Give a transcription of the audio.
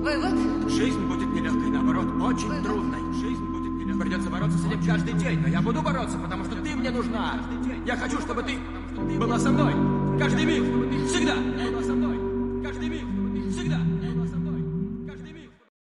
Вывод? Жизнь будет нелегкой, наоборот, очень трудной. Жизнь будет нелегкой. Придется бороться с этим каждый день, но я буду бороться, потому что ты мне нужна. Я хочу, чтобы ты была со мной. Каждый миг. Всегда.